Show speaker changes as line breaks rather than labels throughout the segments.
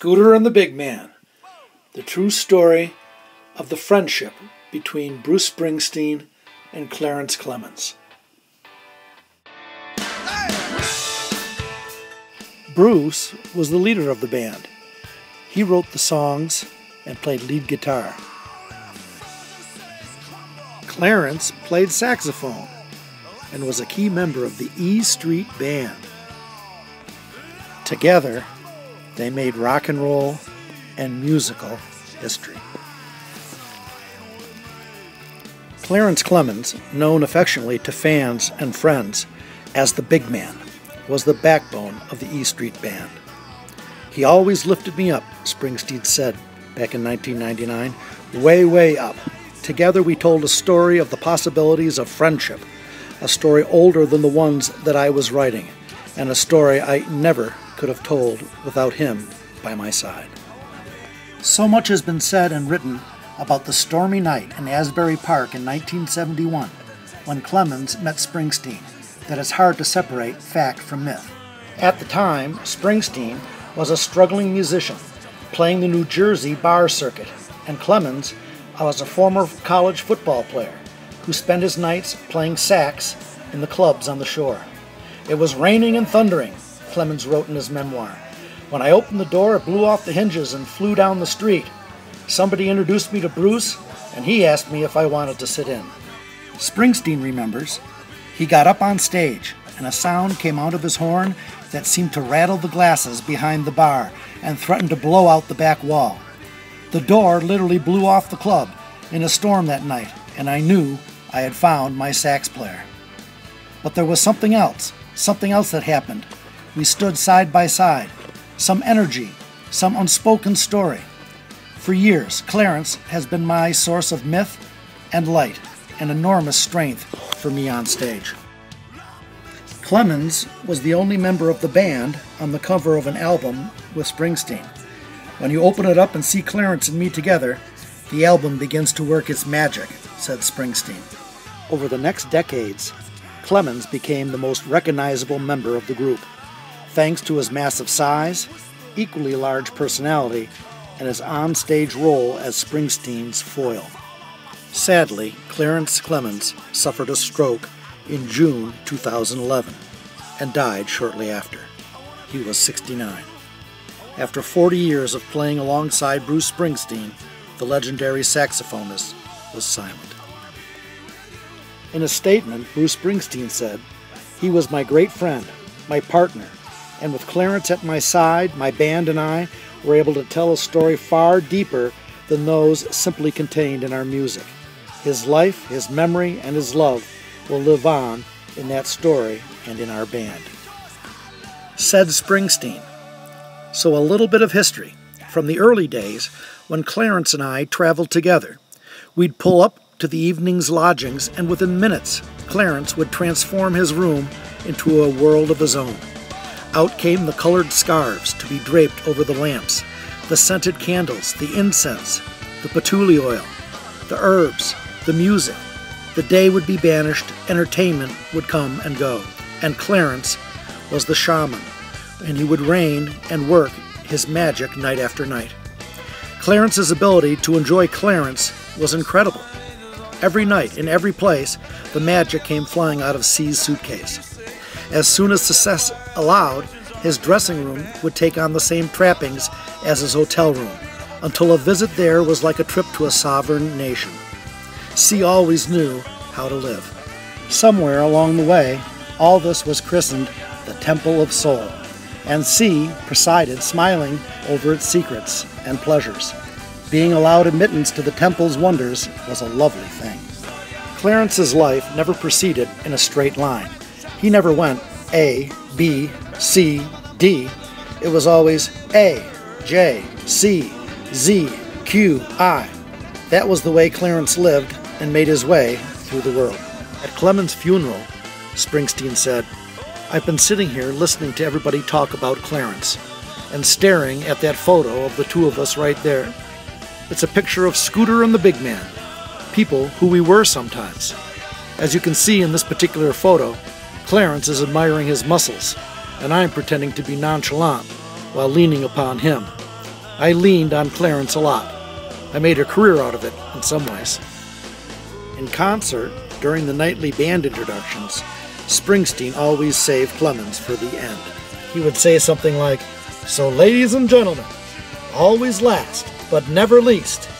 Scooter and the Big Man, the true story of the friendship between Bruce Springsteen and Clarence Clemons. Bruce was the leader of the band. He wrote the songs and played lead guitar. Clarence played saxophone and was a key member of the E Street Band. Together, they made rock and roll and musical history. Clarence Clemons, known affectionately to fans and friends as the Big Man, was the backbone of the E Street Band. He always lifted me up, Springsteen said back in 1999, way, way up. Together we told a story of the possibilities of friendship, a story older than the ones that I was writing, and a story I never could have told without him by my side. So much has been said and written about the stormy night in Asbury Park in 1971 when Clemons met Springsteen that it's hard to separate fact from myth. At the time, Springsteen was a struggling musician playing the New Jersey bar circuit, and Clemons was a former college football player who spent his nights playing sax in the clubs on the shore. It was raining and thundering, Clemons wrote in his memoir. When I opened the door, it blew off the hinges and flew down the street. Somebody introduced me to Bruce, and he asked me if I wanted to sit in. Springsteen remembers he got up on stage, and a sound came out of his horn that seemed to rattle the glasses behind the bar and threatened to blow out the back wall. The door literally blew off the club in a storm that night, and I knew I had found my sax player. But there was something else, something else that happened we stood side by side. Some energy, some unspoken story. For years, Clarence has been my source of myth and light, and enormous strength for me on stage. Clemons was the only member of the band on the cover of an album with Springsteen. When you open it up and see Clarence and me together, the album begins to work its magic, said Springsteen. Over the next decades, Clemons became the most recognizable member of the group thanks to his massive size, equally large personality, and his on-stage role as Springsteen's foil. Sadly, Clarence Clemons suffered a stroke in June 2011 and died shortly after. He was 69. After 40 years of playing alongside Bruce Springsteen, the legendary saxophonist was silent. In a statement, Bruce Springsteen said, He was my great friend, my partner, and with Clarence at my side, my band and I were able to tell a story far deeper than those simply contained in our music. His life, his memory, and his love will live on in that story and in our band. Said Springsteen. So, a little bit of history from the early days when Clarence and I traveled together. We'd pull up to the evening's lodgings, and within minutes, Clarence would transform his room into a world of his own. Out came the colored scarves to be draped over the lamps, the scented candles, the incense, the patchouli oil, the herbs, the music. The day would be banished, entertainment would come and go, and Clarence was the shaman, and he would reign and work his magic night after night. Clarence's ability to enjoy Clarence was incredible. Every night, in every place, the magic came flying out of C's suitcase. As soon as success allowed, his dressing room would take on the same trappings as his hotel room, until a visit there was like a trip to a sovereign nation. C always knew how to live. Somewhere along the way, all this was christened the Temple of Soul, and C presided, smiling over its secrets and pleasures. Being allowed admittance to the temple's wonders was a lovely thing. Clarence's life never proceeded in a straight line. He never went A, B, C, D. It was always A, J, C, Z, Q, I. That was the way Clarence lived and made his way through the world. At Clemons' funeral, Springsteen said, I've been sitting here listening to everybody talk about Clarence and staring at that photo of the two of us right there. It's a picture of Scooter and the big man, people who we were sometimes. As you can see in this particular photo, Clarence is admiring his muscles, and I am pretending to be nonchalant while leaning upon him. I leaned on Clarence a lot. I made a career out of it in some ways. In concert, during the nightly band introductions, Springsteen always saved Clemons for the end. He would say something like, So, ladies and gentlemen, always last, but never least,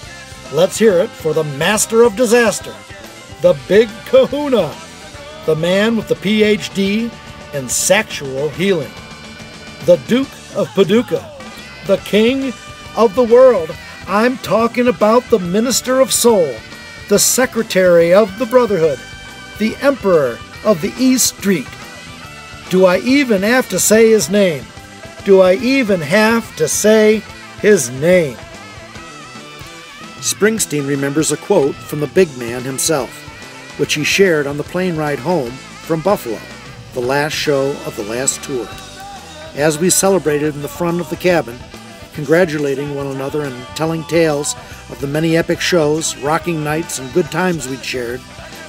let's hear it for the master of disaster, the big kahuna, the man with the PhD in sexual healing, the Duke of Paducah, the king of the world. I'm talking about the minister of soul, the secretary of the brotherhood, the emperor of the East Street. Do I even have to say his name? Do I even have to say his name? Springsteen remembers a quote from the big man himself, which he shared on the plane ride home from Buffalo, the last show of the last tour. As we celebrated in the front of the cabin, congratulating one another and telling tales of the many epic shows, rocking nights, and good times we'd shared,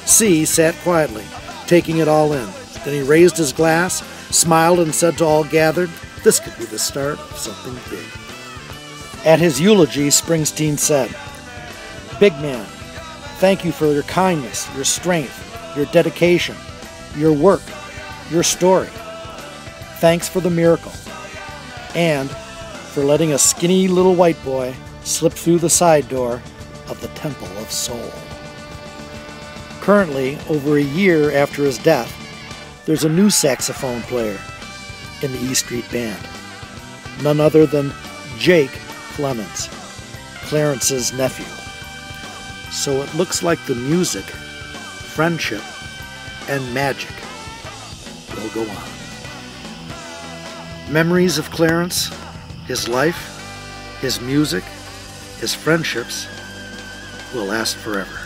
C sat quietly, taking it all in. Then he raised his glass, smiled, and said to all gathered, This could be the start of something big. At his eulogy, Springsteen said, Big man, thank you for your kindness, your strength, your dedication, your work, your story. Thanks for the miracle. And for letting a skinny little white boy slip through the side door of the Temple of Soul. Currently, over a year after his death, there's a new saxophone player in the E Street Band. None other than Jake Clemons, Clarence's nephew. So it looks like the music, friendship, and magic will go on. Memories of Clarence his life, his music, his friendships will last forever.